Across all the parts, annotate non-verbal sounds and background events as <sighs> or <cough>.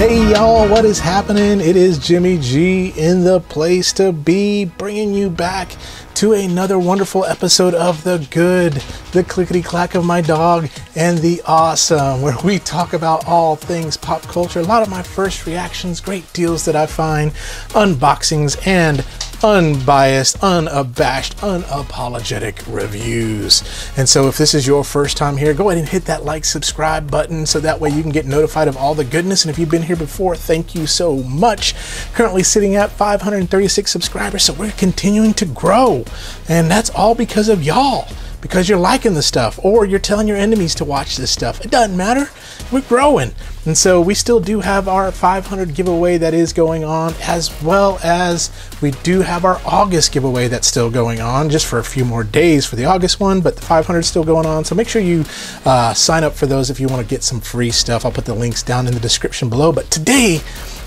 Hey y'all, what is happening? It is Jimmy G in the place to be, bringing you back to another wonderful episode of The Good, the clickety clack of my dog, and the awesome, where we talk about all things pop culture. A lot of my first reactions, great deals that I find, unboxings, and unbiased, unabashed, unapologetic reviews. And so, if this is your first time here, go ahead and hit that like, subscribe button so that way you can get notified of all the goodness. And if you've been here before, thank you so much. Currently sitting at 536 subscribers, so we're continuing to grow. And that's all because of y'all because you're liking the stuff or you're telling your enemies to watch this stuff. It doesn't matter. We're growing. And so we still do have our 500 giveaway that is going on, as well as we do have our August giveaway that's still going on just for a few more days for the August one, but the 500 is still going on. So make sure you uh, sign up for those if you want to get some free stuff. I'll put the links down in the description below. But today,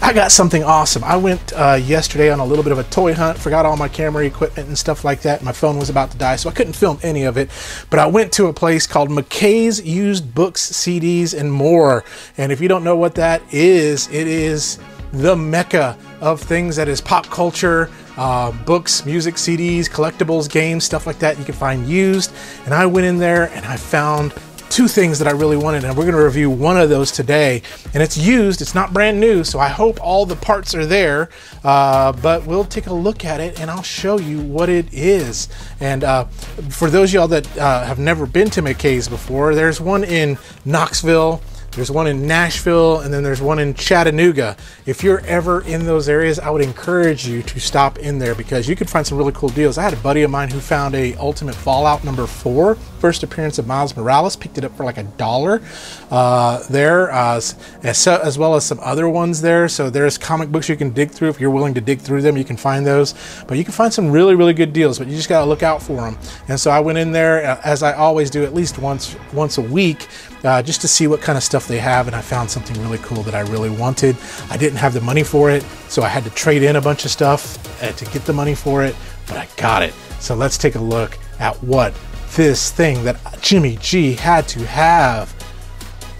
I got something awesome. I went uh, yesterday on a little bit of a toy hunt, forgot all my camera equipment and stuff like that. My phone was about to die, so I couldn't film any of it. But I went to a place called McKay's Used Books, CDs, and More. And if you don't know what that is, it is the mecca of things that is pop culture, uh, books, music, CDs, collectibles, games, stuff like that you can find used. And I went in there and I found two things that I really wanted, and we're going to review one of those today. And it's used, it's not brand new, so I hope all the parts are there. Uh, but we'll take a look at it and I'll show you what it is. And uh, for those y'all that uh, have never been to McKay's before, there's one in Knoxville. There's one in Nashville and then there's one in Chattanooga. If you're ever in those areas, I would encourage you to stop in there because you could find some really cool deals. I had a buddy of mine who found a Ultimate Fallout number four, first appearance of Miles Morales, picked it up for like a dollar uh, there, uh, as, as well as some other ones there. So there's comic books you can dig through. If you're willing to dig through them, you can find those. But you can find some really, really good deals, but you just got to look out for them. And so I went in there, uh, as I always do, at least once, once a week, uh, just to see what kind of stuff they have. And I found something really cool that I really wanted. I didn't have the money for it, so I had to trade in a bunch of stuff uh, to get the money for it, but I got it. So let's take a look at what this thing that Jimmy G had to have.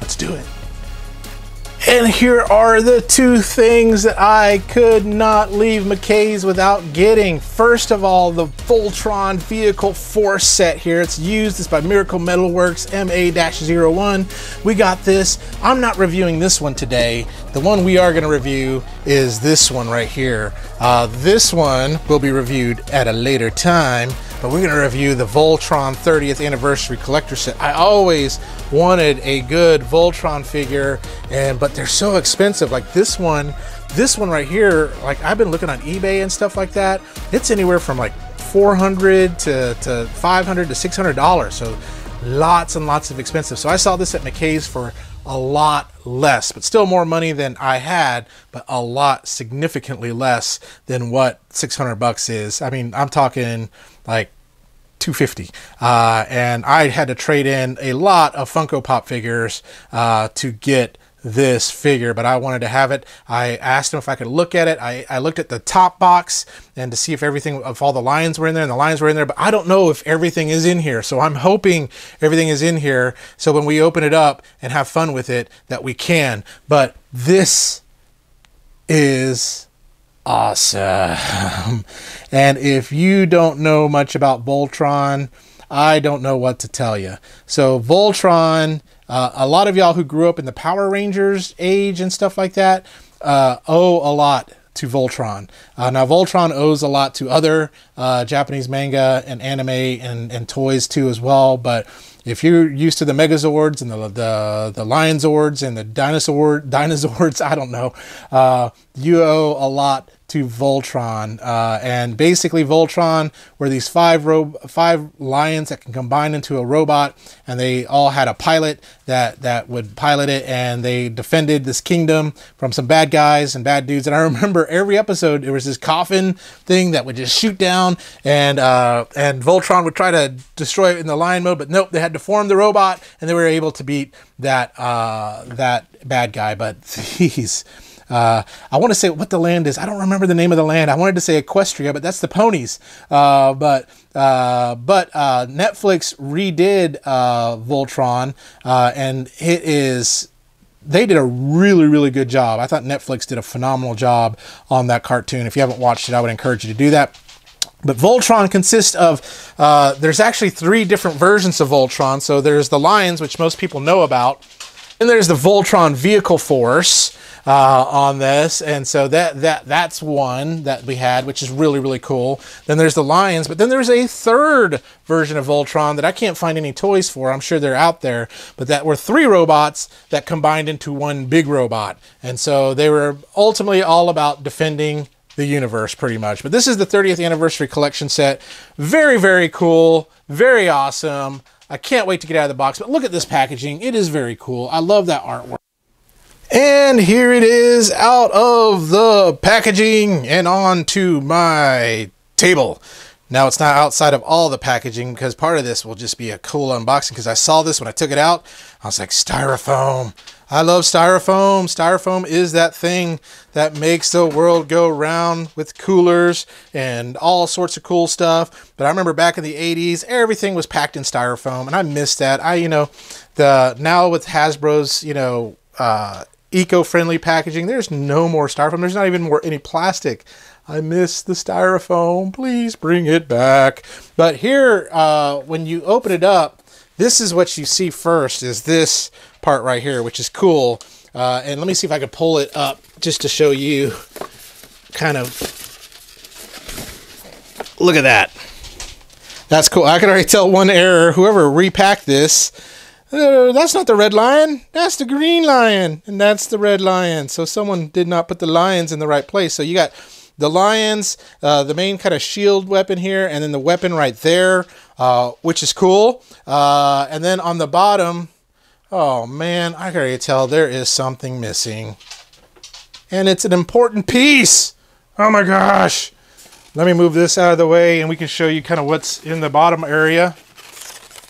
Let's do it. And here are the two things that I could not leave McKay's without getting. First of all, the Voltron Vehicle Force set here. It's used. It's by Miracle Metalworks MA-01. We got this. I'm not reviewing this one today. The one we are going to review is this one right here. Uh, this one will be reviewed at a later time but we're going to review the Voltron 30th anniversary collector set. I always wanted a good Voltron figure, and but they're so expensive. Like this one, this one right here, like I've been looking on eBay and stuff like that. It's anywhere from like 400 to, to 500 to 600 dollars. So lots and lots of expensive. So I saw this at McKay's for a lot less, but still more money than I had, but a lot significantly less than what 600 bucks is. I mean, I'm talking like 250 uh, and I had to trade in a lot of Funko Pop figures uh, to get this figure, but I wanted to have it. I asked him if I could look at it. I, I looked at the top box and to see if everything, if all the lines were in there and the lines were in there, but I don't know if everything is in here. So I'm hoping everything is in here. So when we open it up and have fun with it, that we can. But this is awesome. <laughs> and if you don't know much about Voltron, I don't know what to tell you. So Voltron, uh, a lot of y'all who grew up in the Power Rangers age and stuff like that uh, owe a lot to Voltron. Uh, now, Voltron owes a lot to other uh, Japanese manga and anime and, and toys too as well, but if you're used to the Megazords and the the, the Lion Zords and the dinosaur <laughs> dinosaurs, I don't know, uh, you owe a lot to Voltron. Uh, and basically, Voltron were these five five lions that can combine into a robot, and they all had a pilot that that would pilot it, and they defended this kingdom from some bad guys and bad dudes. And I <laughs> remember every episode there was this coffin thing that would just shoot down, and uh, and Voltron would try to destroy it in the lion mode, but nope, they had to form the robot, and they were able to beat that uh, that bad guy. But <laughs> these uh, I want to say what the land is. I don't remember the name of the land. I wanted to say Equestria, but that's the ponies. Uh, but uh, but uh, Netflix redid uh, Voltron, uh, and it is they did a really, really good job. I thought Netflix did a phenomenal job on that cartoon. If you haven't watched it, I would encourage you to do that. But Voltron consists of, uh, there's actually three different versions of Voltron. So there's the Lions, which most people know about. And there's the Voltron Vehicle Force uh, on this, and so that that that's one that we had, which is really really cool. Then there's the Lions, but then there's a third version of Voltron that I can't find any toys for. I'm sure they're out there, but that were three robots that combined into one big robot, and so they were ultimately all about defending the universe pretty much. But this is the 30th anniversary collection set. Very, very cool. Very awesome. I can't wait to get out of the box. But look at this packaging. It is very cool. I love that artwork. And here it is out of the packaging and onto my table. Now it's not outside of all the packaging because part of this will just be a cool unboxing because I saw this when I took it out. I was like, styrofoam. I love styrofoam. Styrofoam is that thing that makes the world go round with coolers and all sorts of cool stuff. But I remember back in the 80s, everything was packed in styrofoam and I miss that. I, you know, the now with Hasbro's, you know, uh, eco-friendly packaging, there's no more styrofoam. There's not even more any plastic. I miss the styrofoam. Please bring it back. But here, uh, when you open it up, this is what you see first is this part right here, which is cool. Uh, and let me see if I can pull it up just to show you kind of look at that. That's cool. I can already tell one error. Whoever repacked this, uh, that's not the red lion. That's the green lion. And that's the red lion. So someone did not put the lions in the right place. So you got the lions, uh, the main kind of shield weapon here, and then the weapon right there, uh, which is cool. Uh, and then on the bottom, oh man, I can already tell there is something missing. And it's an important piece. Oh my gosh. Let me move this out of the way and we can show you kind of what's in the bottom area.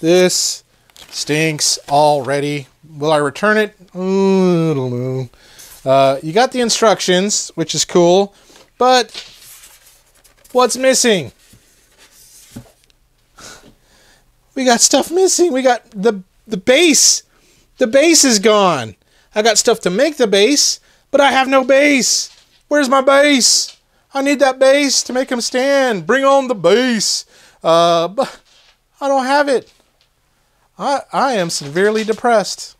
This stinks already. Will I return it? No. Uh, you got the instructions, which is cool. But what's missing? We got stuff missing. We got the the base. The base is gone. I got stuff to make the base, but I have no base. Where's my base? I need that base to make him stand. Bring on the base. Uh, but I don't have it. I I am severely depressed.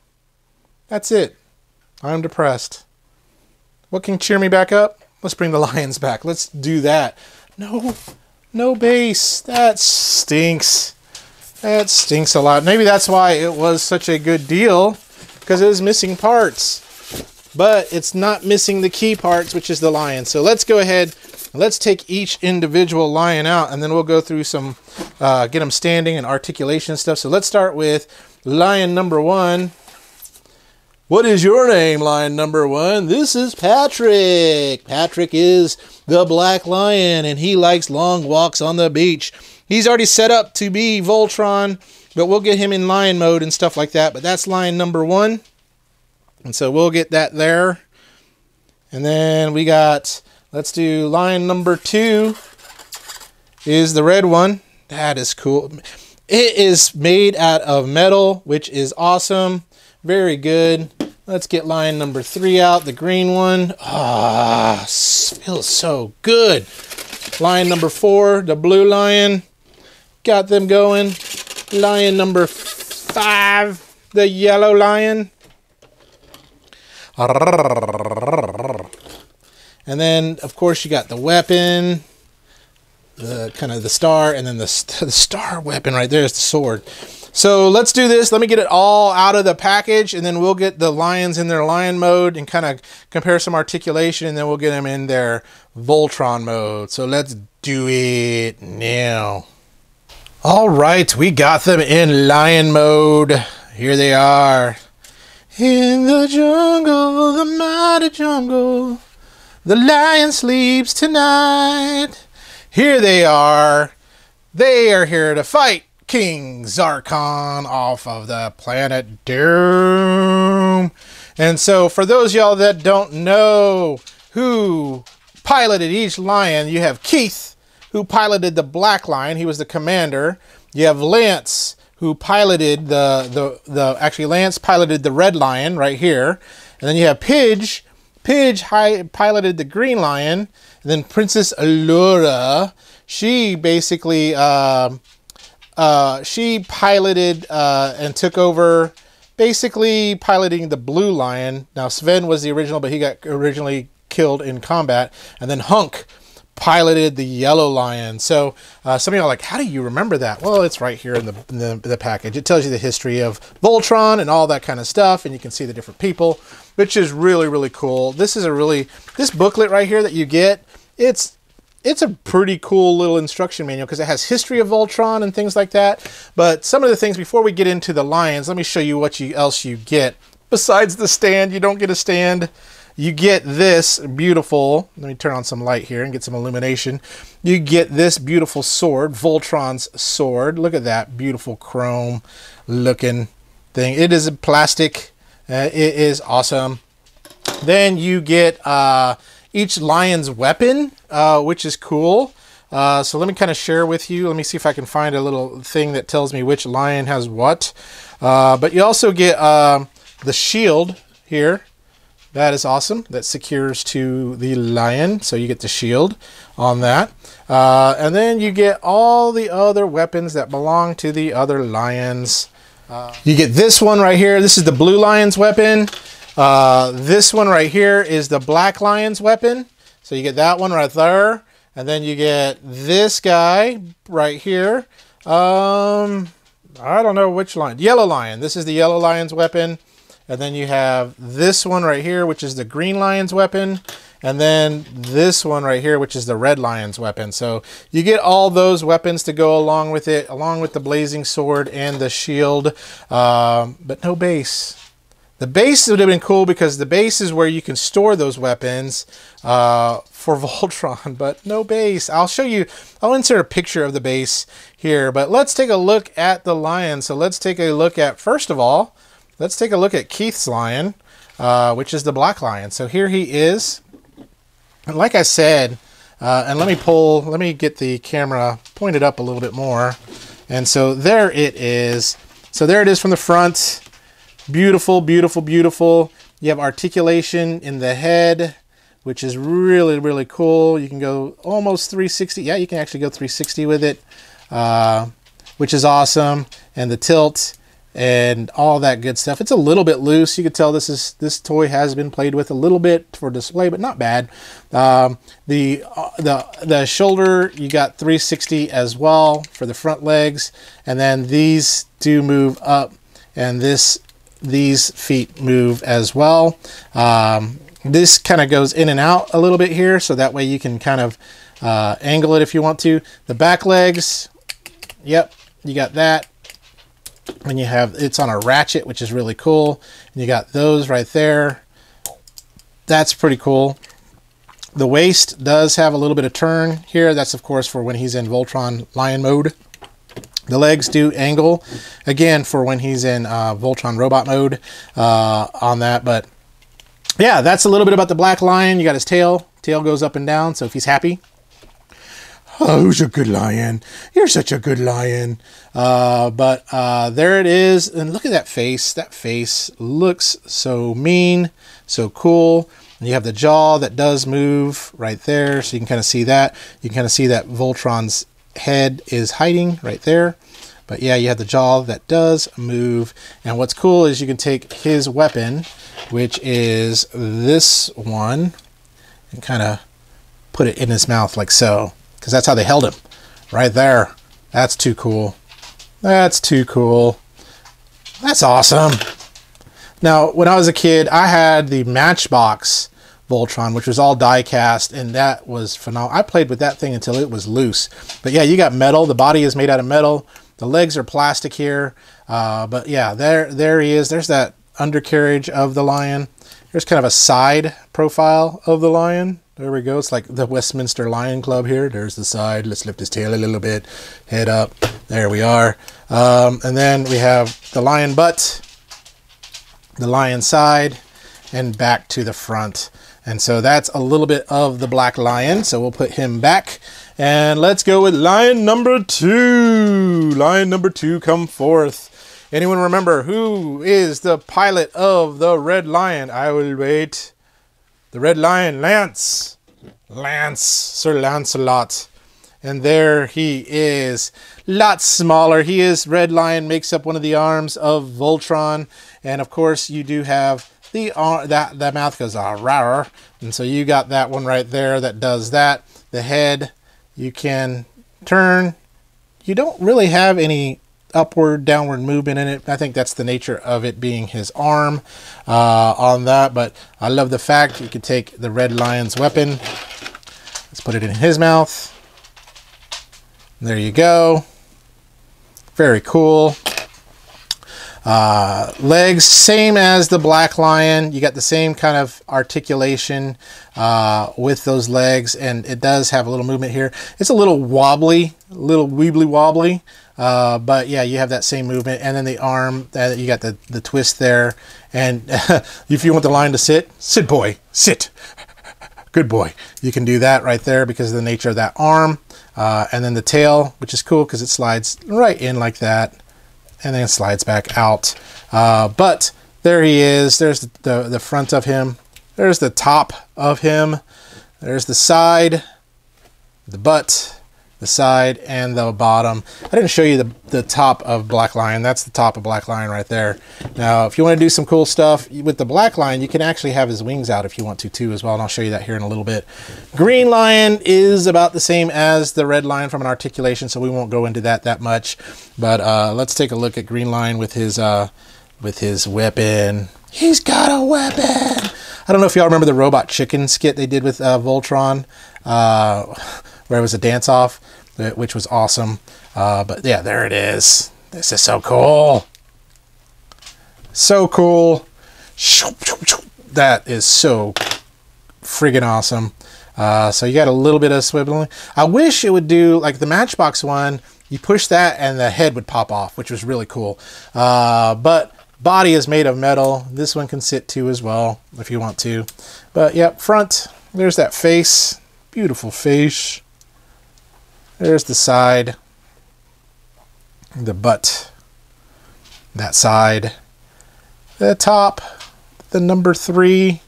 That's it. I'm depressed. What can cheer me back up? Let's bring the <laughs> lions back. Let's do that. No, no base. That stinks. That stinks a lot. Maybe that's why it was such a good deal because it was missing parts. But it's not missing the key parts, which is the lion. So let's go ahead. Let's take each individual lion out, and then we'll go through some, uh, get them standing and articulation stuff. So let's start with lion number one. What is your name, lion number one? This is Patrick. Patrick is the black lion, and he likes long walks on the beach. He's already set up to be Voltron, but we'll get him in lion mode and stuff like that. But that's lion number one. And so we'll get that there. And then we got, let's do lion number two is the red one. That is cool. It is made out of metal, which is awesome. Very good. Let's get line number three out, the green one. Ah, feels so good. Lion number four, the blue lion. Got them going. Lion number five, the yellow lion. And then, of course, you got the weapon, the kind of the star, and then the, <laughs> the star weapon right there is the sword. So let's do this. Let me get it all out of the package and then we'll get the lions in their lion mode and kind of compare some articulation and then we'll get them in their Voltron mode. So let's do it now. All right, we got them in lion mode. Here they are. In the jungle, the mighty jungle, the lion sleeps tonight. Here they are. They are here to fight King Zarkon off of the planet Doom. And so, for those y'all that don't know who piloted each lion, you have Keith, who piloted the Black Lion. He was the commander. You have Lance, who piloted the, the, the actually, Lance piloted the Red Lion right here. And then you have Pidge. Pidge high, piloted the Green Lion. And then Princess Allura, she basically uh, uh, she piloted uh, and took over, basically piloting the Blue Lion. Now Sven was the original, but he got originally killed in combat. And then Hunk piloted the Yellow Lion. So uh, some of are like, how do you remember that? Well, it's right here in the, in the, the package. It tells you the history of Voltron and all that kind of stuff, and you can see the different people, which is really really cool. This is a really this booklet right here that you get. It's it's a pretty cool little instruction manual because it has history of Voltron and things like that. But some of the things before we get into the lions, let me show you what you, else you get. Besides the stand, you don't get a stand. You get this beautiful, let me turn on some light here and get some illumination. You get this beautiful sword, Voltron's sword. Look at that beautiful chrome looking thing. It is a plastic. Uh, it is awesome. Then you get uh, each lion's weapon, uh, which is cool. Uh, so let me kind of share with you. Let me see if I can find a little thing that tells me which lion has what. Uh, but you also get uh, the shield here. That is awesome. That secures to the lion. So you get the shield on that. Uh, and then you get all the other weapons that belong to the other lions. Uh, you get this one right here. This is the blue lion's weapon. Uh, this one right here is the Black Lion's weapon. So you get that one right there. And then you get this guy right here. Um, I don't know which lion. Yellow Lion. This is the Yellow Lion's weapon. And then you have this one right here, which is the Green Lion's weapon. And then this one right here, which is the Red Lion's weapon. So you get all those weapons to go along with it, along with the Blazing Sword and the Shield, um, but no base. The base would have been cool because the base is where you can store those weapons uh, for <laughs> Voltron, but no base. I'll show you, I'll insert a picture of the base here, but let's take a look at the lion. So let's take a look at, first of all, let's take a look at Keith's lion, uh, which is the black lion. So here he is. And like I said, uh, and let me pull, let me get the camera pointed up a little bit more. And so there it is. So there it is from the front. Beautiful, beautiful, beautiful. You have articulation in the head, which is really, really cool. You can go almost 360. Yeah, you can actually go 360 with it, uh, which is awesome. And the tilt and all that good stuff. It's a little bit loose. You can tell this is this toy has been played with a little bit for display, but not bad. Um, the uh, the the shoulder you got 360 as well for the front legs, and then these do move up, and this these feet move as well. Um, this kind of goes in and out a little bit here, so that way you can kind of uh, angle it if you want to. The back legs, yep, you got that. And you have, it's on a ratchet, which is really cool. And you got those right there. That's pretty cool. The waist does have a little bit of turn here. That's, of course, for when he's in Voltron Lion mode. The legs do angle, again, for when he's in uh, Voltron robot mode uh, on that. But yeah, that's a little bit about the Black Lion. You got his tail. Tail goes up and down, so if he's happy. Oh, who's a good lion? You're such a good lion. Uh, but uh, there it is. And look at that face. That face looks so mean, so cool. And you have the jaw that does move right there. So you can kind of see that. You can kind of see that Voltron's head is hiding right there. But yeah, you have the jaw that does move. And what's cool is you can take his weapon, which is this one, and kind of put it in his mouth like so. Because that's how they held him. Right there. That's too cool. That's too cool. That's awesome. Now, when I was a kid, I had the Matchbox Voltron, which was all die cast, and that was phenomenal. I played with that thing until it was loose. But yeah, you got metal. The body is made out of metal. The legs are plastic here. Uh, but yeah, there, there he is. There's that undercarriage of the lion. There's kind of a side profile of the lion. There we go. It's like the Westminster Lion Club here. There's the side. Let's lift his tail a little bit. Head up. There we are. Um, and then we have the lion butt, the lion side, and back to the front. And so that's a little bit of the black lion. So we'll put him back. And let's go with lion number two. Lion number two, come forth. Anyone remember who is the pilot of the Red Lion? I will wait. The Red Lion, Lance. Lance, Sir Lancelot. And there he is. Lot smaller. He is Red Lion, makes up one of the arms of Voltron. And of course, you do have the uh, that that mouth goes ah rawr, and so you got that one right there that does that. The head you can turn. You don't really have any upward downward movement in it. I think that's the nature of it being his arm uh, on that. But I love the fact you could take the red lion's weapon. Let's put it in his mouth. There you go. Very cool. Uh, legs, same as the black lion. You got the same kind of articulation uh, with those legs, and it does have a little movement here. It's a little wobbly, a little weebly wobbly, uh, but yeah, you have that same movement. And then the arm, uh, you got the, the twist there. And <laughs> if you want the line to sit, sit boy, sit. <laughs> Good boy. You can do that right there because of the nature of that arm. Uh, and then the tail, which is cool because it slides right in like that and then slides back out. Uh, but there he is. There's the, the, the, front of him. There's the top of him. There's the side, the butt, the side, and the bottom. I didn't show you the, the top of Black Lion. That's the top of Black Lion right there. Now, if you want to do some cool stuff with the Black Lion, you can actually have his wings out if you want to too as well, and I'll show you that here in a little bit. Green Lion is about the same as the Red Lion from an articulation, so we won't go into that that much. But uh, let's take a look at Green Lion with his uh, with his weapon. He's got a weapon. I don't know if y'all remember the Robot Chicken skit they did with uh, Voltron. Where it was a dance off, which was awesome. Uh, but yeah, there it is. This is so cool. So cool. That is so friggin' awesome. Uh, so you got a little bit of swiveling. I wish it would do like the Matchbox one. You push that and the head would pop off, which was really cool. Uh, but body is made of metal. This one can sit too as well if you want to. But yep, front. There's that face. Beautiful face. There's the side, the butt, that side, the top, the number three,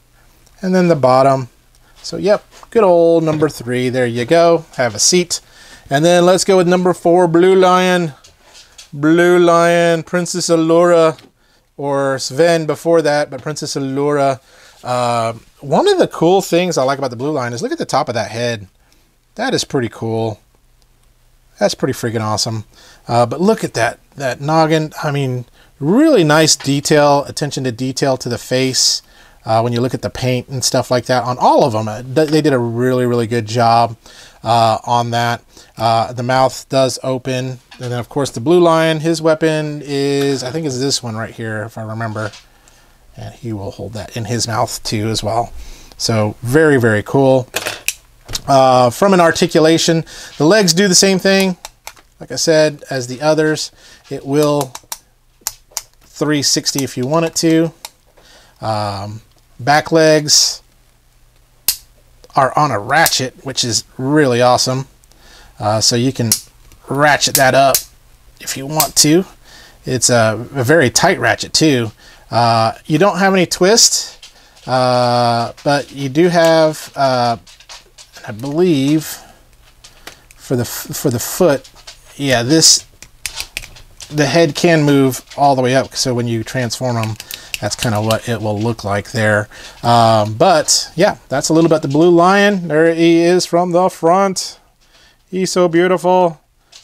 and then the bottom. So, yep, good old number three. There you go. Have a seat. And then let's go with number four, Blue Lion. Blue Lion, Princess Allura, or Sven before that, but Princess Allura. Uh, one of the cool things I like about the Blue Lion is look at the top of that head. That is pretty cool. That's pretty freaking awesome. Uh, but look at that that noggin. I mean, really nice detail, attention to detail to the face. Uh, when you look at the paint and stuff like that on all of them, uh, they did a really really good job uh, on that. Uh, the mouth does open, and then of course the blue lion. His weapon is I think is this one right here, if I remember, and he will hold that in his mouth too as well. So very very cool. Uh, from an articulation, the legs do the same thing. Like I said, as the others, it will 360 if you want it to. Um, back legs are on a ratchet, which is really awesome. Uh, so you can ratchet that up if you want to. It's a, a very tight ratchet too. Uh, you don't have any twist, uh, but you do have uh, I believe for the for the foot, yeah, this the head can move all the way up. So when you transform them, that's kind of what it will look like there. Um, but yeah, that's a little bit the blue lion. There he is from the front. He's so beautiful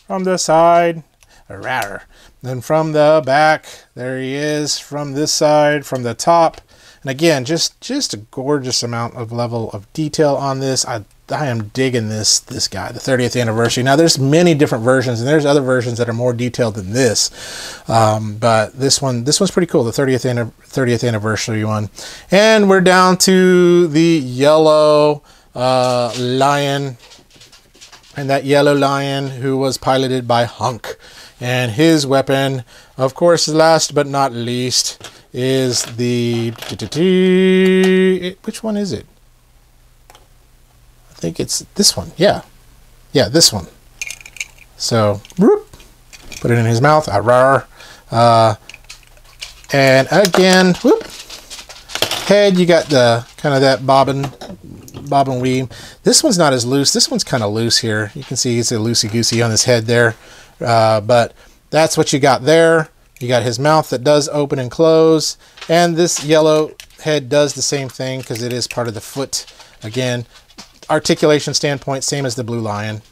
from the side. Rawr. Then from the back, there he is from this side, from the top. And again, just just a gorgeous amount of level of detail on this. I I am digging this this guy, the 30th anniversary. Now, there's many different versions, and there's other versions that are more detailed than this. Um, but this one, this one's pretty cool, the 30th 30th anniversary one. And we're down to the yellow uh, lion, and that yellow lion who was piloted by Hunk, and his weapon, of course, last but not least, is the which one is it? I think it's this one. Yeah. Yeah, this one. So, whoop, put it in his mouth. Uh, And again, whoop, head, you got the kind of that bobbin, bobbin weave. This one's not as loose. This one's kind of loose here. You can see it's a loosey-goosey on his head there. Uh, but that's what you got there. You got his mouth that does open and close. And this yellow head does the same thing because it is part of the foot. Again, articulation standpoint, same as the blue lion.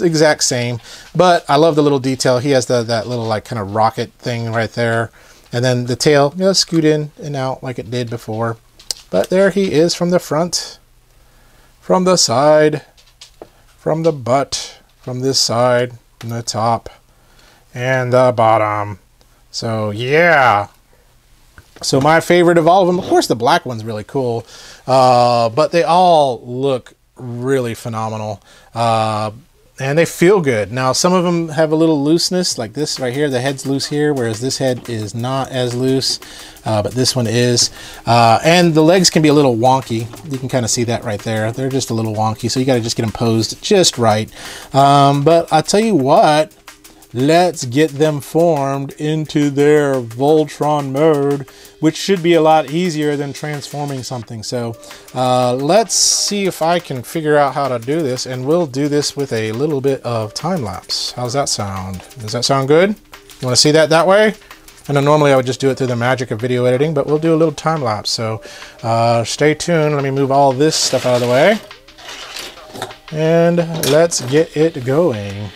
Exact same. But I love the little detail. He has the that little like kind of rocket thing right there. And then the tail, you know, scoot in and out like it did before. But there he is from the front, from the side, from the butt, from this side, from the top, and the bottom. So yeah. So my favorite of all of them, of course, the black one's really cool, uh, but they all look really phenomenal. Uh, and they feel good. Now, some of them have a little looseness, like this right here. The head's loose here, whereas this head is not as loose, uh, but this one is. Uh, and the legs can be a little wonky. You can kind of see that right there. They're just a little wonky, so you got to just get them posed just right. Um, but I tell you what, let's get them formed into their Voltron mode, which should be a lot easier than transforming something. So uh, let's see if I can figure out how to do this, and we'll do this with a little bit of time lapse. How's that sound? Does that sound good? You want to see that that way? I know normally I would just do it through the magic of video editing, but we'll do a little time lapse. So uh, stay tuned. Let me move all this stuff out of the way. And let's get it going.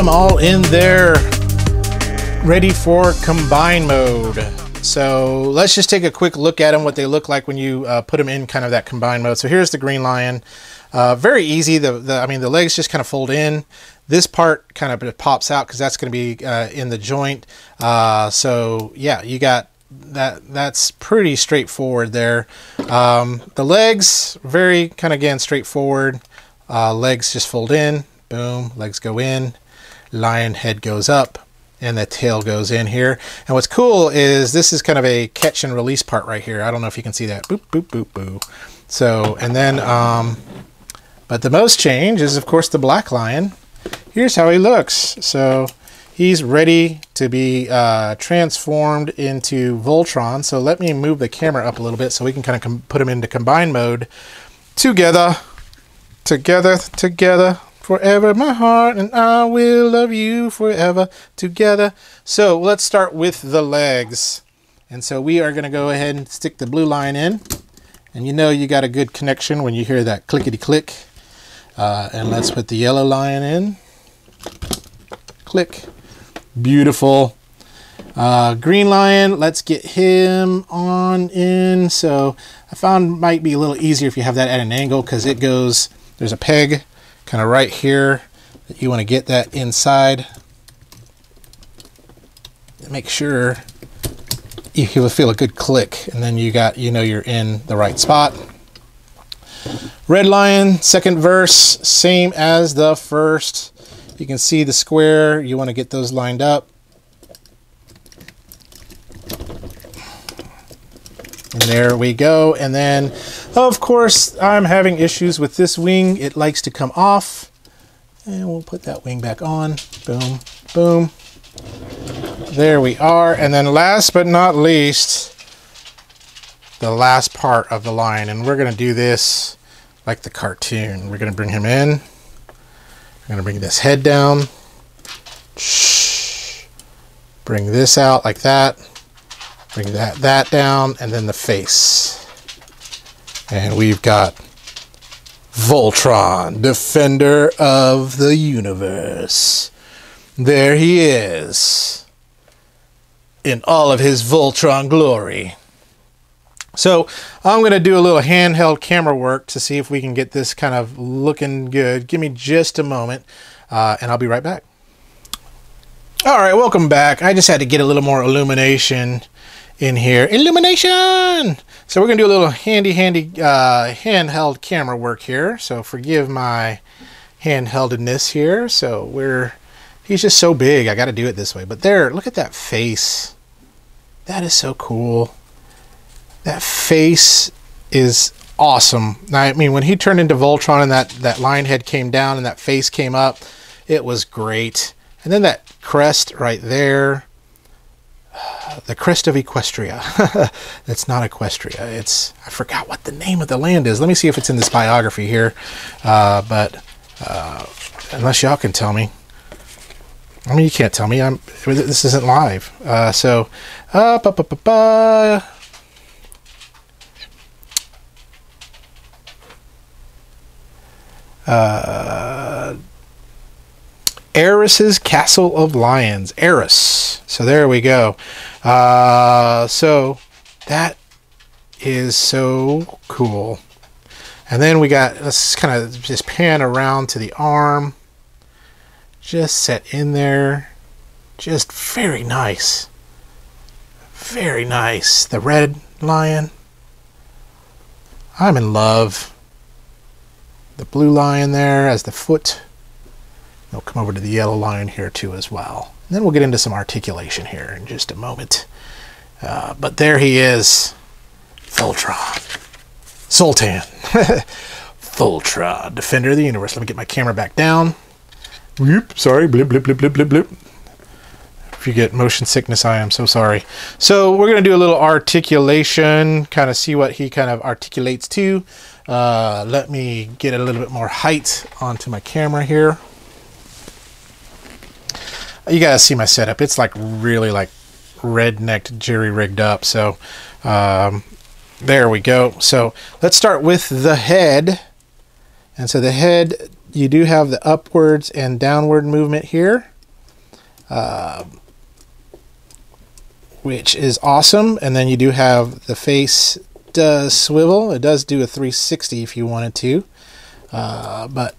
Them all in there, ready for combine mode. So let's just take a quick look at them, what they look like when you uh, put them in kind of that combine mode. So here's the green lion. Uh, very easy. The, the I mean, the legs just kind of fold in. This part kind of pops out because that's going to be uh, in the joint. Uh, so yeah, you got that. That's pretty straightforward there. Um, the legs, very kind of again straightforward. Uh, legs just fold in Boom, legs go in, lion head goes up, and the tail goes in here. And what's cool is this is kind of a catch and release part right here. I don't know if you can see that. Boop, boop, boop, boo. So, and then, um, but the most change is, of course, the black lion. Here's how he looks. So he's ready to be uh, transformed into Voltron. So let me move the camera up a little bit so we can kind of put him into combine mode together, together, together forever, my heart, and I will love you forever together. So let's start with the legs. And so we are going to go ahead and stick the blue line in. And you know you got a good connection when you hear that clickety click. Uh, and let's put the yellow lion in. Click. Beautiful. Uh, green lion, let's get him on in. So I found might be a little easier if you have that at an angle because it goes, there's a peg kind of right here that you want to get that inside. Make sure you feel a good click and then you got you know you're in the right spot. Red Lion, second verse, same as the first. You can see the square, you want to get those lined up. And there we go. And then, of course, I'm having issues with this wing. It likes to come off. And we'll put that wing back on. Boom, boom. There we are. And then last but not least, the last part of the line. And we're going to do this like the cartoon. We're going to bring him in. We're going to bring this head down. Shh. Bring this out like that. Bring that, that down, and then the face. And we've got Voltron, Defender of the Universe. There he is. In all of his Voltron glory. So I'm going to do a little handheld camera work to see if we can get this kind of looking good. Give me just a moment, uh, and I'll be right back. All right, welcome back. I just had to get a little more illumination in here. Illumination! So we're going to do a little handy, handy uh, handheld camera work here. So forgive my handheldedness here. So we're, he's just so big. I got to do it this way. But there, look at that face. That is so cool. That face is awesome. I mean, when he turned into Voltron and that, that lion head came down and that face came up, it was great. And then that crest right there <sighs> the crest of Equestria. <laughs> That's not Equestria. It's I forgot what the name of the land is. Let me see if it's in this biography here. Uh, but uh, unless y'all can tell me. I mean, you can't tell me. I'm. This isn't live. Uh, so, uh, ba, ba, ba. Uh, Arus's Castle of Lions. Arus. So there we go. Uh, so that is so cool. And then we got, let's kind of just pan around to the arm. Just set in there. Just very nice. Very nice. The red lion. I'm in love. The blue lion there as the foot. They'll come over to the yellow line here too as well. And then we'll get into some articulation here in just a moment. Uh, but there he is, Voltron. Sultan. <laughs> Voltron, Defender of the Universe. Let me get my camera back down. Whoop, sorry, blip, blip, blip, blip, blip, blip. If you get motion sickness, I am so sorry. So we're going to do a little articulation, kind of see what he kind of articulates to. Uh, let me get a little bit more height onto my camera here you guys see my setup. It's like really like rednecked, jerry rigged up. So um, there we go. So let's start with the head. And so the head, you do have the upwards and downward movement here, uh, which is awesome. And then you do have the face does swivel. It does do a 360 if you wanted to. Uh, but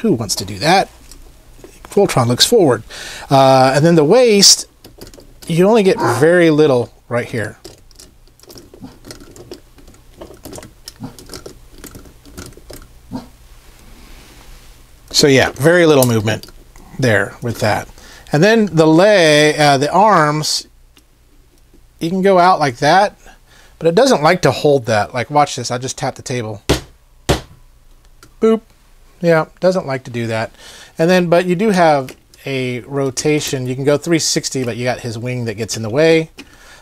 who wants to do that? Voltron looks forward. Uh, and then the waist, you only get very little right here. So yeah, very little movement there with that. And then the leg, uh, the arms, you can go out like that, but it doesn't like to hold that. Like watch this, I just tap the table. Boop. Yeah, doesn't like to do that. And then, but you do have a rotation. You can go 360, but you got his wing that gets in the way.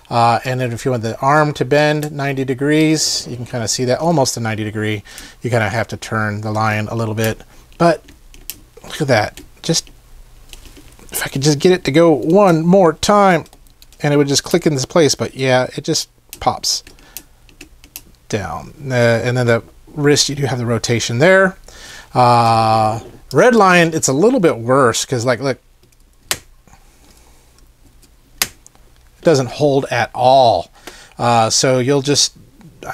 Uh, and then if you want the arm to bend 90 degrees, you can kind of see that almost a 90 degree. You kind of have to turn the line a little bit. But look at that. Just, if I could just get it to go one more time, and it would just click in this place. But yeah, it just pops down. Uh, and then the wrist, you do have the rotation there. Uh, Red Lion, it's a little bit worse because, like, look, it doesn't hold at all. Uh, so you'll just,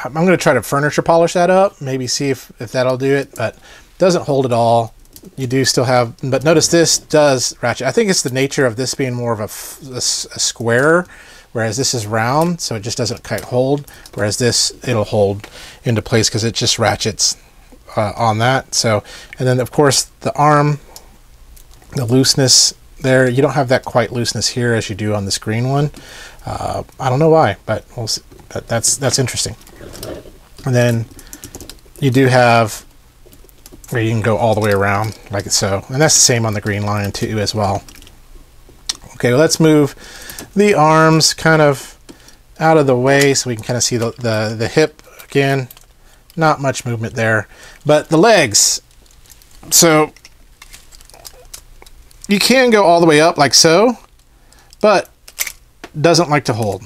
I'm going to try to furniture polish that up, maybe see if, if that'll do it, but doesn't hold at all. You do still have, but notice this does ratchet. I think it's the nature of this being more of a, a, a square, whereas this is round, so it just doesn't quite hold. Whereas this, it'll hold into place because it just ratchets uh, on that. So, and then of course the arm, the looseness there, you don't have that quite looseness here as you do on this green one. Uh, I don't know why, but we'll. That, that's that's interesting. And then you do have where you can go all the way around like so, and that's the same on the green line too as well. Okay, well, let's move the arms kind of out of the way so we can kind of see the, the, the hip again. Not much movement there. But the legs. So you can go all the way up like so. But doesn't like to hold.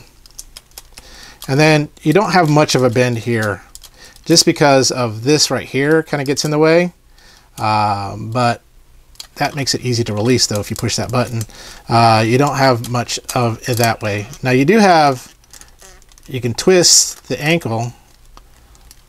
And then you don't have much of a bend here just because of this right here kind of gets in the way. Um, but that makes it easy to release though if you push that button. Uh, you don't have much of it that way. Now you do have, you can twist the ankle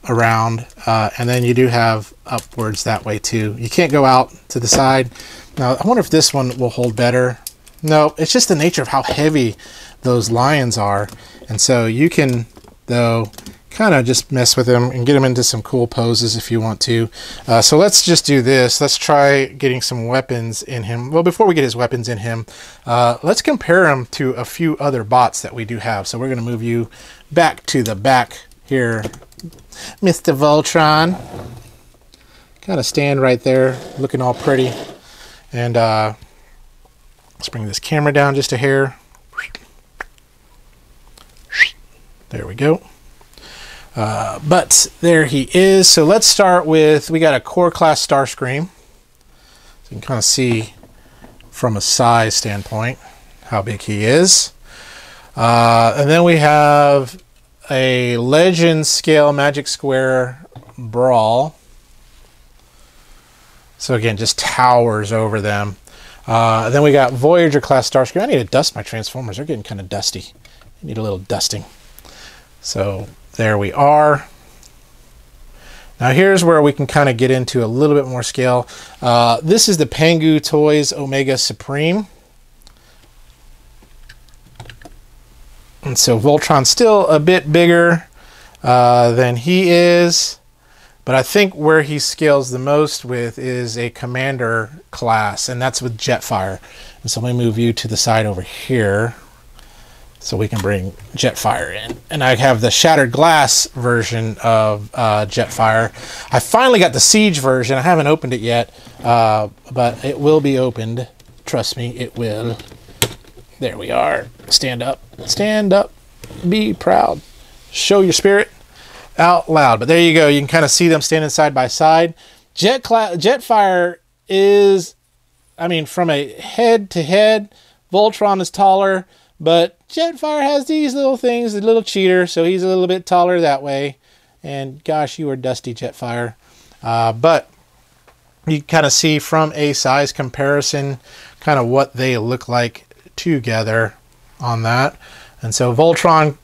around uh, and then you do have upwards that way too. You can't go out to the side. Now I wonder if this one will hold better. No, it's just the nature of how heavy those lions are. And so you can, though, kind of just mess with them and get them into some cool poses if you want to. Uh, so let's just do this. Let's try getting some weapons in him. Well, before we get his weapons in him, uh, let's compare him to a few other bots that we do have. So we're going to move you back to the back here, Mr. Voltron. Kind of stand right there, looking all pretty. And uh, let's bring this camera down just a hair. There we go. Uh, but there he is. So let's start with, we got a core class Starscream. So you can kind of see from a size standpoint how big he is. Uh, and then we have a legend scale magic square brawl. So again, just towers over them. Uh, then we got Voyager class Starscream. I need to dust my Transformers. They're getting kind of dusty. I need a little dusting. So there we are. Now here's where we can kind of get into a little bit more scale. Uh, this is the Pangu Toys Omega Supreme. And so Voltron's still a bit bigger uh, than he is. But I think where he scales the most with is a commander class, and that's with Jetfire. And so let me move you to the side over here so we can bring Jetfire in. And I have the Shattered Glass version of uh, Jetfire. I finally got the Siege version. I haven't opened it yet, uh, but it will be opened. Trust me, it will. There we are. Stand up. Stand up. Be proud. Show your spirit out loud. But there you go. You can kind of see them standing side by side. Jet Jetfire is, I mean, from a head to head, Voltron is taller, but Jetfire has these little things, a little cheater, so he's a little bit taller that way. And gosh, you are dusty, Jetfire. Uh, but you kind of see from a size comparison kind of what they look like together on that. And so Voltron,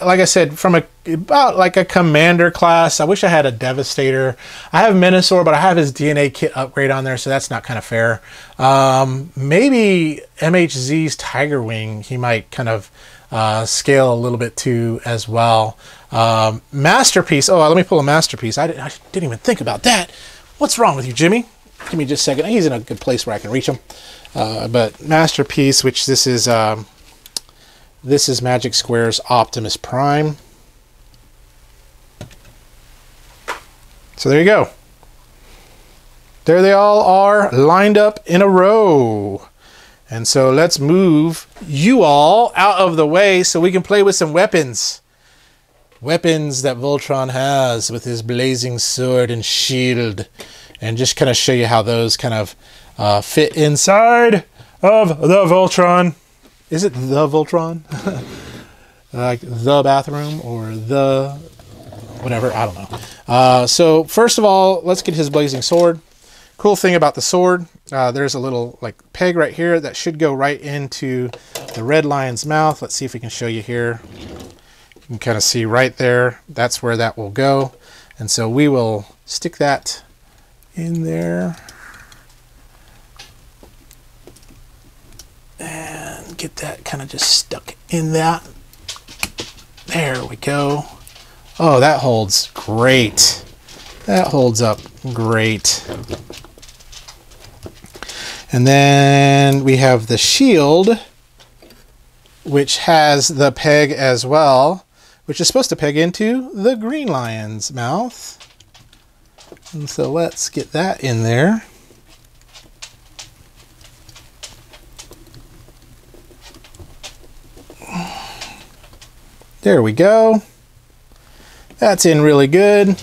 like I said, from a about like a commander class. I wish I had a Devastator. I have Menasor, but I have his DNA kit upgrade on there, so that's not kind of fair. Um, maybe MHZ's Tiger Wing, he might kind of uh, scale a little bit too as well. Um, masterpiece. Oh, let me pull a masterpiece. I, did, I didn't even think about that. What's wrong with you, Jimmy? Give me just a second. He's in a good place where I can reach him. Uh, but masterpiece, which this is. Um, this is Magic Square's Optimus Prime. So there you go. There they all are lined up in a row. And so let's move you all out of the way so we can play with some weapons. Weapons that Voltron has with his blazing sword and shield. And just kind of show you how those kind of uh, fit inside of the Voltron. Is it the Voltron? <laughs> like the bathroom or the whatever. I don't know. Uh, so first of all, let's get his blazing sword. Cool thing about the sword, uh, there's a little like peg right here that should go right into the red lion's mouth. Let's see if we can show you here. You can kind of see right there. That's where that will go. And so we will stick that in there. And get that kind of just stuck in that. There we go. Oh, that holds great. That holds up great. And then we have the shield, which has the peg as well, which is supposed to peg into the green lion's mouth. And so let's get that in there. There we go. That's in really good.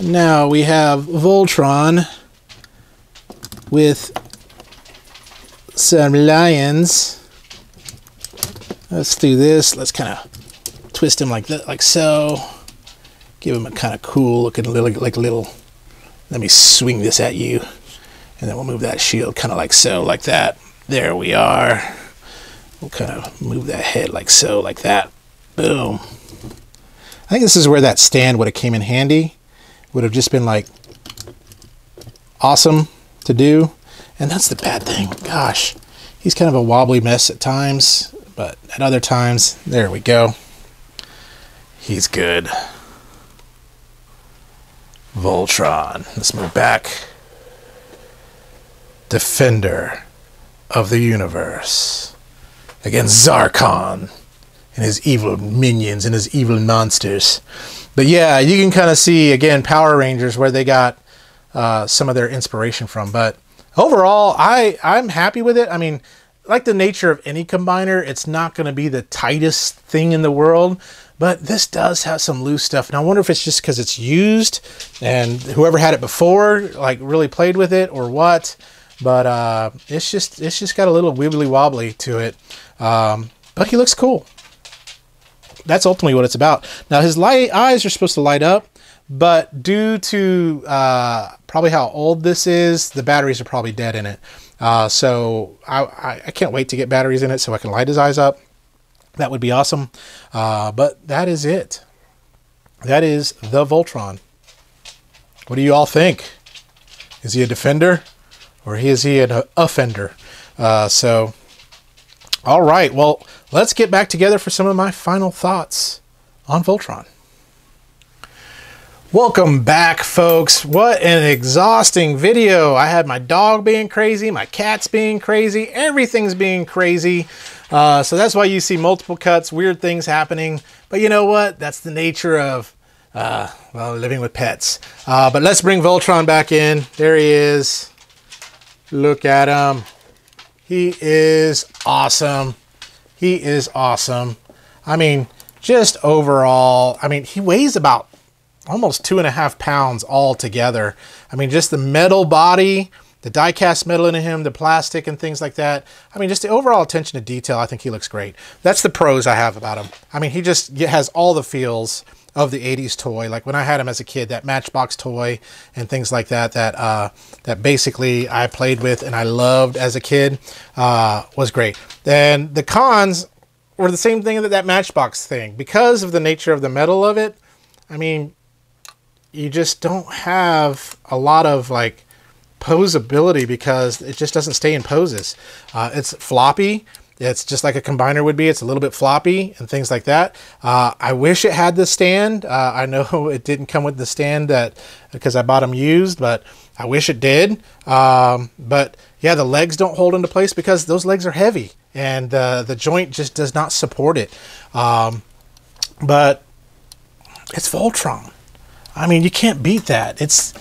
Now we have Voltron with some lions. Let's do this. Let's kind of twist him like that, like so. Give him a kind of cool looking little, like a little. Let me swing this at you, and then we'll move that shield kind of like so, like that. There we are. We'll kind of move that head like so, like that. Boom. I think this is where that stand would have came in handy. Would have just been like awesome to do. And that's the bad thing. Gosh, he's kind of a wobbly mess at times, but at other times, there we go. He's good. Voltron. Let's move back. Defender of the universe against Zarkon and his evil minions and his evil monsters. But yeah, you can kind of see again Power Rangers where they got uh, some of their inspiration from. But overall, I I'm happy with it. I mean, like the nature of any combiner, it's not going to be the tightest thing in the world. But this does have some loose stuff. And I wonder if it's just because it's used and whoever had it before, like really played with it or what but uh, it's just it's just got a little wibbly wobbly to it. Um, but he looks cool. That's ultimately what it's about. Now his light eyes are supposed to light up, but due to uh, probably how old this is, the batteries are probably dead in it. Uh, so I, I, can't wait to get batteries in it so I can light his eyes up. That would be awesome. Uh, but that is it. That is the Voltron. What do you all think? Is he a defender? or is he an offender? Uh, so, all right. Well, let's get back together for some of my final thoughts on Voltron. Welcome back, folks. What an exhausting video. I had my dog being crazy, my cat's being crazy, everything's being crazy. Uh, so that's why you see multiple cuts, weird things happening. But you know what? That's the nature of, uh, well, living with pets. Uh, but let's bring Voltron back in. There he is. Look at him. He is awesome. He is awesome. I mean, just overall, I mean, he weighs about almost two and a half pounds all together. I mean, just the metal body, the die-cast metal in him, the plastic and things like that. I mean, just the overall attention to detail, I think he looks great. That's the pros I have about him. I mean, he just has all the feels of the 80s toy like when i had him as a kid that matchbox toy and things like that that uh, that basically i played with and i loved as a kid uh, was great and the cons were the same thing that that matchbox thing because of the nature of the metal of it i mean you just don't have a lot of like posability because it just doesn't stay in poses uh, it's floppy it's just like a combiner would be. It's a little bit floppy and things like that. Uh, I wish it had the stand. Uh, I know <laughs> it didn't come with the stand that because I bought them used, but I wish it did. Um, but yeah, the legs don't hold into place because those legs are heavy and uh, the joint just does not support it. Um, but it's Voltron. I mean, you can't beat that. It's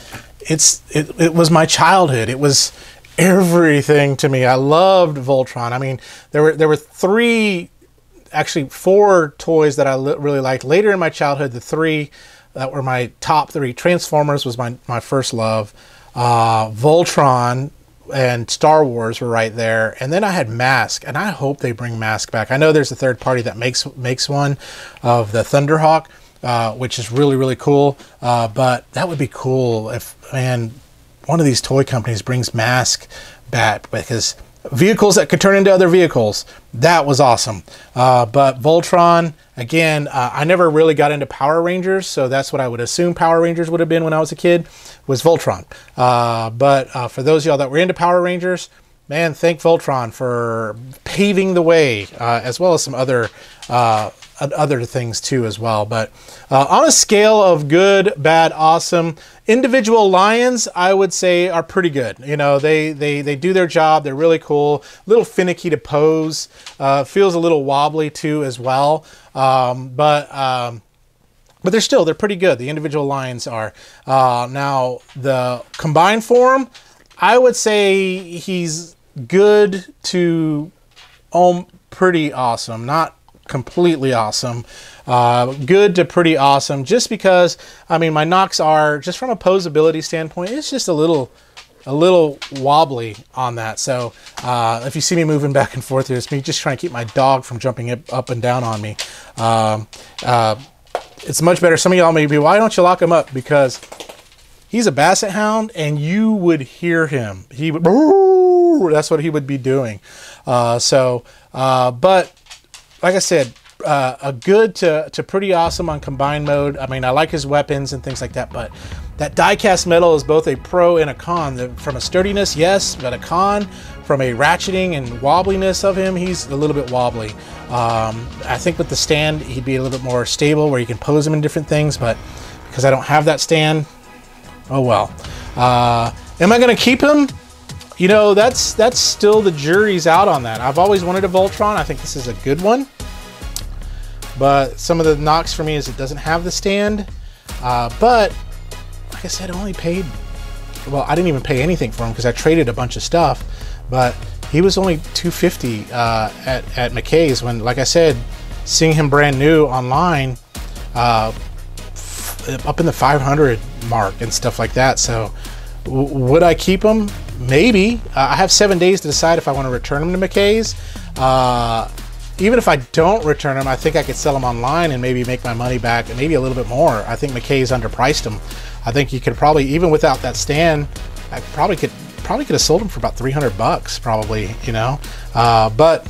it's it, it was my childhood. It was everything to me. I loved Voltron. I mean, there were there were three, actually four toys that I really liked. Later in my childhood, the three that were my top three. Transformers was my my first love. Uh, Voltron and Star Wars were right there, and then I had Mask, and I hope they bring Mask back. I know there's a third party that makes makes one of the Thunderhawk. Uh, which is really really cool. Uh, but that would be cool if man one of these toy companies brings Mask back because vehicles that could turn into other vehicles. That was awesome. Uh, but Voltron, again, uh, I never really got into Power Rangers, so that's what I would assume Power Rangers would have been when I was a kid, was Voltron. Uh, but uh, for those y'all that were into Power Rangers, man, thank Voltron for paving the way, uh, as well as some other other things too as well. But uh, on a scale of good, bad, awesome, individual lions I would say are pretty good. You know, they they they do their job. They're really cool. A little finicky to pose. Uh, feels a little wobbly too as well. Um, but um, but they're still they're pretty good. The individual lions are. Uh, now the combined form, I would say he's good to um pretty awesome. Not completely awesome. Uh, good to pretty awesome, just because, I mean, my knocks are, just from a posability standpoint, it's just a little, a little wobbly on that. So uh, if you see me moving <laughs> back and forth here, it's me just trying to keep my dog from jumping up and down on me. Um, uh, it's much better. Some of y'all may be, why don't you lock him up? Because he's a basset hound and you would hear him. He would, <laughs> that's what he would be doing. Uh, so, uh, but like I said, uh, a good to, to pretty awesome on combined mode. I mean, I like his weapons and things like that, but that die-cast metal is both a pro and a con. The, from a sturdiness, yes, but a con. From a ratcheting and wobbliness of him, he's a little bit wobbly. Um, I think with the stand, he'd be a little bit more stable where you can pose him in different things, but because I don't have that stand, oh well. Uh, am I going to keep him? You know, that's that's still the jury's out on that. I've always wanted a Voltron. I think this is a good one. But some of the knocks for me is it doesn't have the stand. Uh, but like I said, I only paid. Well, I didn't even pay anything for him because I traded a bunch of stuff. But he was only 250 uh, at at McKay's when, like I said, seeing him brand new online, uh, up in the 500 mark and stuff like that. So, would I keep him? Maybe. Uh, I have seven days to decide if I want to return them to McKay's. Uh, even if I don't return them, I think I could sell them online and maybe make my money back and maybe a little bit more. I think McKay's underpriced them. I think you could probably, even without that stand, I probably could probably could have sold them for about 300 bucks, probably, you know. Uh, but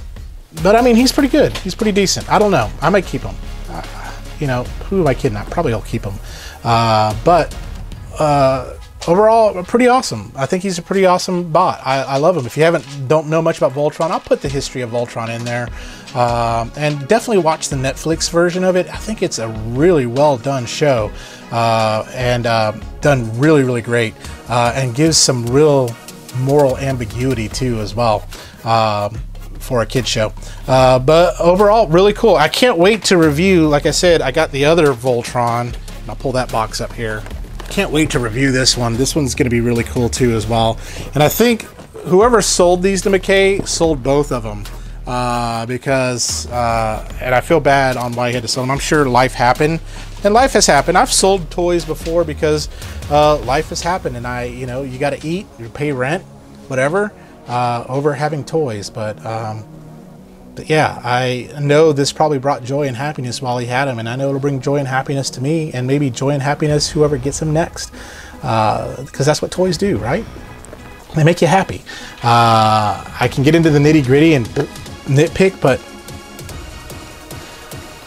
but I mean, he's pretty good. He's pretty decent. I don't know. I might keep him. Uh, you know, who am I kidding? I probably will keep him. Uh, but uh, overall pretty awesome. I think he's a pretty awesome bot. I, I, love him. If you haven't don't know much about Voltron, I'll put the history of Voltron in there, um, and definitely watch the Netflix version of it. I think it's a really well done show, uh, and uh, done really really great, uh, and gives some real moral ambiguity too as well. Um, for a kid show, uh, but overall, really cool. I can't wait to review. Like I said, I got the other Voltron. I'll pull that box up here can't wait to review this one. This one's going to be really cool too as well. And I think whoever sold these to McKay sold both of them uh, because, uh, and I feel bad on why he had to sell them. I'm sure life happened, and life has happened. I've sold toys before because uh, life has happened, and I, you know, you got to eat, you pay rent, whatever, uh, over having toys. But um, but yeah, I know this probably brought joy and happiness while he had him, and I know it'll bring joy and happiness to me, and maybe joy and happiness whoever gets him next, because uh, that's what toys do, right? They make you happy. Uh, I can get into the nitty gritty and nitpick, but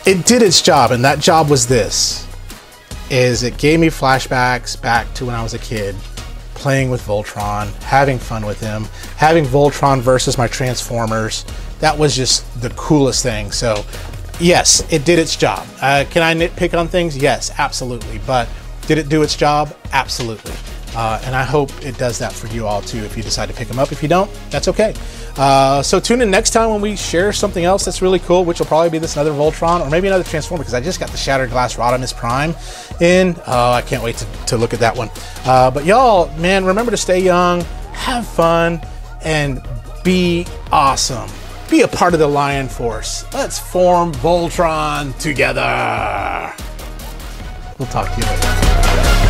it did its job, and that job was this: is it gave me flashbacks back to when I was a kid, playing with Voltron, having fun with him, having Voltron versus my Transformers that was just the coolest thing. So, yes, it did its job. Uh, can I nitpick on things? Yes, absolutely. But did it do its job? Absolutely. Uh, and I hope it does that for you all too if you decide to pick them up. If you don't, that's okay. Uh, so tune in next time when we share something else that's really cool, which will probably be this another Voltron or maybe another Transformer because I just got the Shattered Glass Rodimus Prime in. Oh, I can't wait to, to look at that one. Uh, but y'all, man, remember to stay young, have fun, and be awesome be a part of the Lion Force. Let's form Voltron together. We'll talk to you later.